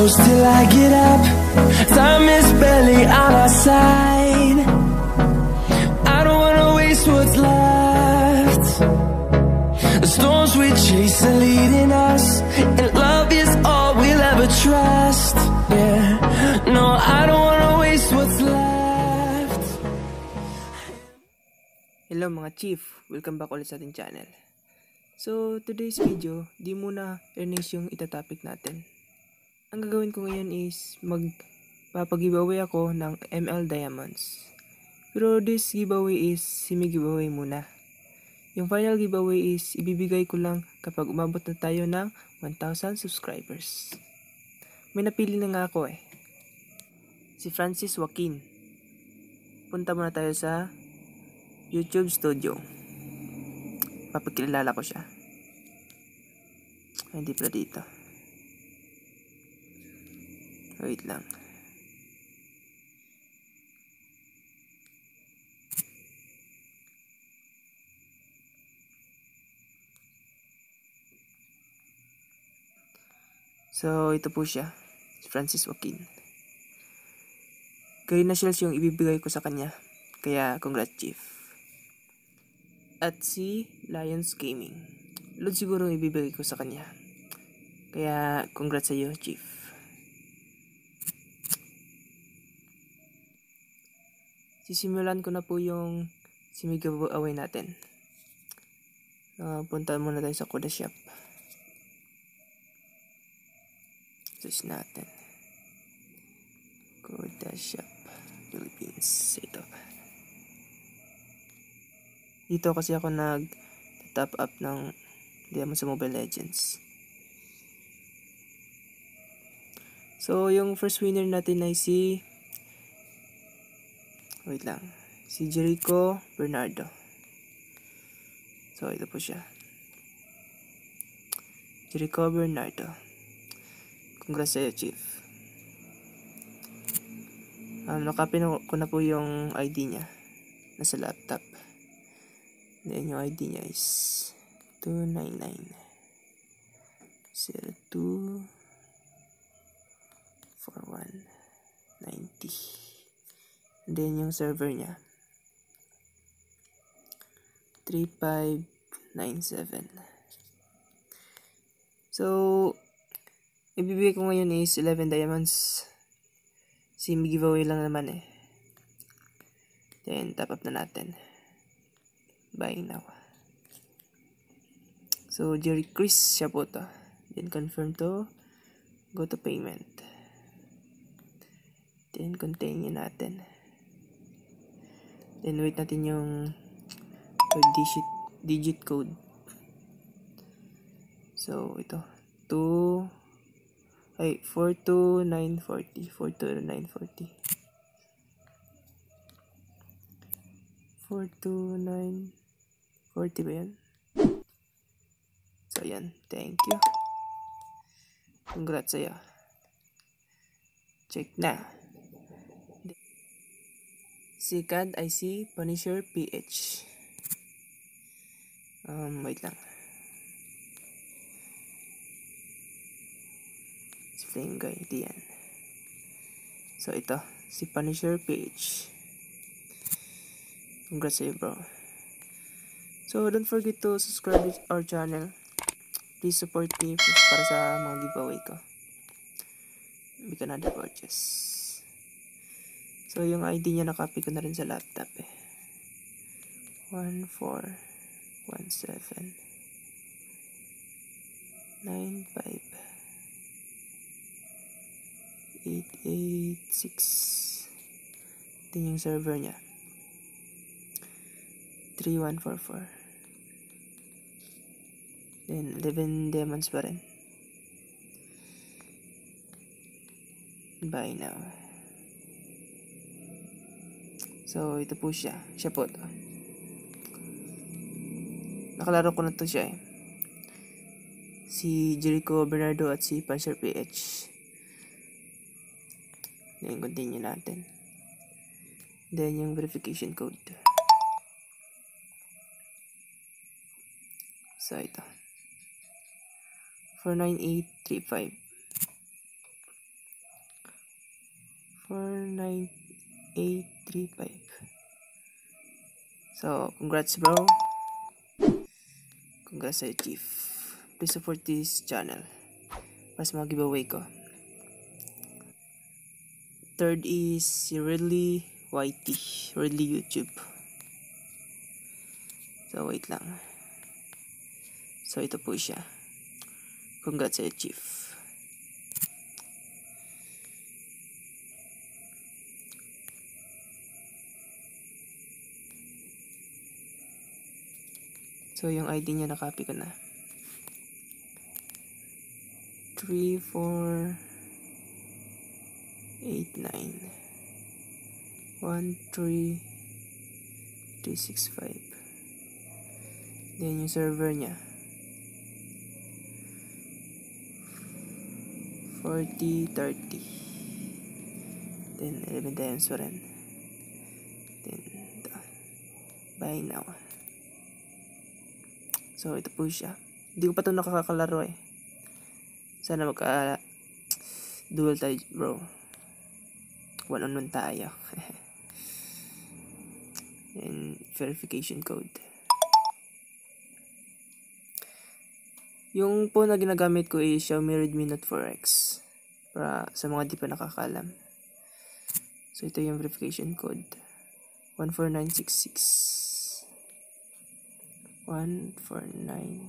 close till I get up. Time is barely on our side. I don't wanna waste what's left. The storms we chase are leading us And love is all we'll ever trust. Yeah, no, I don't wanna waste what's left. Hello mga chief, welcome back ulit sa ating channel. So, today's video, di muna earnings yung itatopic natin. Ang gagawin ko ngayon is magpapagiveaway ako ng ML Diamonds. Pero this giveaway is semi-giveaway muna. Yung final giveaway is ibibigay ko lang kapag umabot na tayo ng 1,000 subscribers. May napili na nga ako eh. Si Francis Joaquin. Punta muna tayo sa YouTube Studio. Papakilala ko siya. Hindi pala dito. Wait lang. So, ito po siya. Si Francis Joaquin. Green na shells yung ibibigay ko sa kanya. Kaya, congrats, Chief. At si Lions Gaming. Load siguro ibibigay ko sa kanya. Kaya, congrats sa iyo, Chief. Sisimulan ko na po yung simi-giveaway natin. Uh, punta muna tayo sa Koda Shop. Search natin. Koda Shop. Philippines. Ito. Dito kasi ako nag top up ng diamond sa Mobile Legends. So, yung first winner natin ay si Wait lang. Si Jericho Bernardo. So, ito po siya. Jericho Bernardo. Congrats sa'yo, Chief. Um, nakapin ko na po yung ID niya. Nasa laptop. Then, yung ID niya is 299 02 41 90 Then yung server niya. 3597 So ibibigay ko ngayon is 11 diamonds. Sim giveaway lang naman eh. Then top up na natin. Buying now. So Jerry Chris siya po to. Then confirm to. Go to payment. Then continue natin Then wait natin yung digit, digit code. So ito 2 ay 42940 42940 42940 ba yan? So yan, thank you. Congrats sa'yo. Check na. Second I see Punisher PH. Um, wait lang. Si Flame Guy, ito yan. So, ito. Si Punisher PH. Congrats sa'yo, bro. So, don't forget to subscribe to our channel. Please support me para sa mga giveaway ko. Make another purchase. So, yung ID niya nakopy ko na rin sa laptop eh. 1417 95 886 Ito yung server niya. 3144 Then, 11 demons pa rin. Bye now. So, ito po siya. Siya po to. Nakalaro ko na to siya eh. Si Jericho Bernardo at si Panzer PH. Then, continue natin. Then, yung verification code. So, ito. 49835. 49835. So, congrats bro. Congrats sa'yo, Chief. Please support this channel. Para sa mga giveaway ko. Third is si Ridley YT. Ridley YouTube. So, wait lang. So, ito po siya. Congrats sa'yo, Chief. So, yung ID niya nakopy ko na. 3, 4, 8, 9. 1, 3, 3, 6, 5. Then, yung server niya. 40, 30. Then, 11 times pa rin. Then, ito. Buy now. So, ito po siya. Hindi ko pa ito nakakalaro eh. Sana magka duel tayo, bro. One on one tayo. And verification code. Yung po na ginagamit ko is Xiaomi Redmi Note 4X. Para sa mga di pa nakakalam. So, ito yung verification code. 14966. 14966.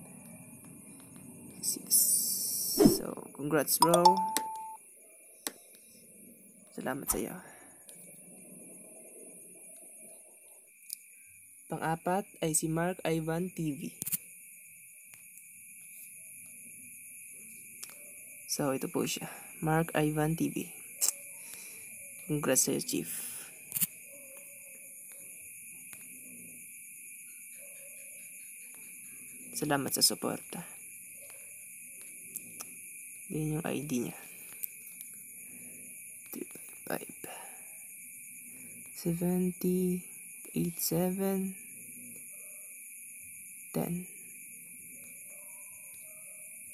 So, congrats bro. Salamat sa iyo. Pang-apat ay si Mark Ivan TV. So, ito po siya. Mark Ivan TV. Congrats sa iyo, Chief. Salamat sa suporta. Yan yung ID niya. 355 70 87 10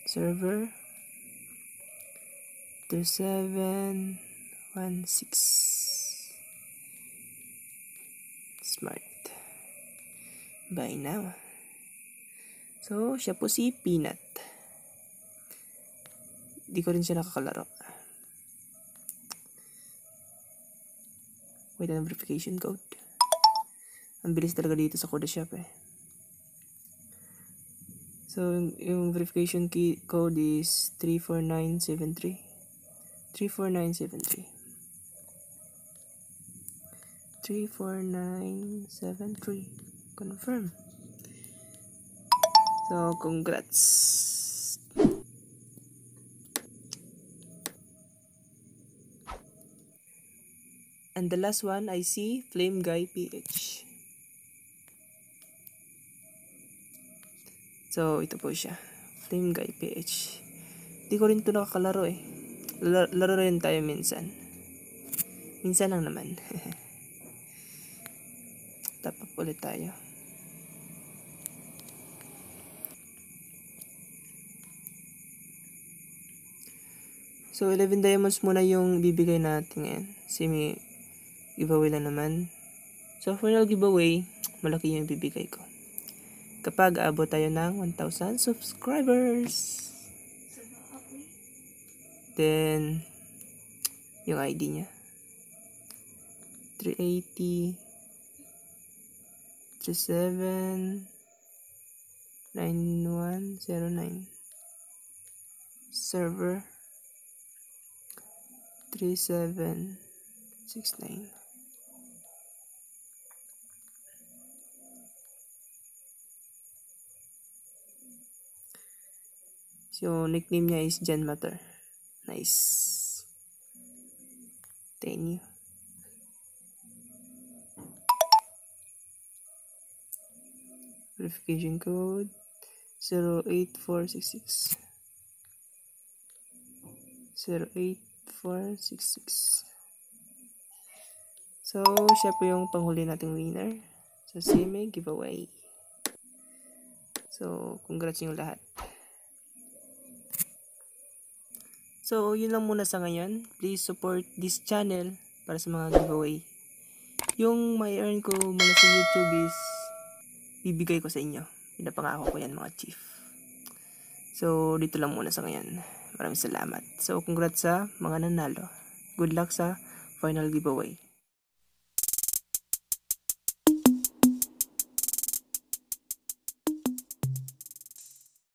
Server 27 16 Smart Buy now So, siya po si Peanut. Di ko rin siya nakakalaro. Wait, ang verification code. Ang bilis talaga dito sa Coda Shop eh. So, yung, yung verification key code is 34973. 34973. 34973. Confirm. So, congrats. And the last one, I see Flame Guy PH. So, ito po siya. Flame Guy PH. Di ko rin ito nakakalaro eh. Laro, laro rin tayo minsan. Minsan lang naman. Tap ulit tayo. So, 11 diamonds muna yung bibigay natin ngayon. Semi giveaway lang naman. So, final giveaway, malaki yung bibigay ko. Kapag aabot tayo ng 1,000 subscribers. Then, yung ID niya. 380 37 9109 server 3769 So, nickname niya is Jan Matter. Nice. Thank you. Verification code 08466 08466 466. So, siya po yung panghuli nating winner sa so, giveaway. So, congrats yung lahat. So, yun lang muna sa ngayon. Please support this channel para sa mga giveaway. Yung may earn ko mula sa YouTube is bibigay ko sa inyo. Pinapangako ko yan mga chief. So, dito lang muna sa ngayon. Maraming salamat. So, congrats sa mga nanalo. Good luck sa final giveaway.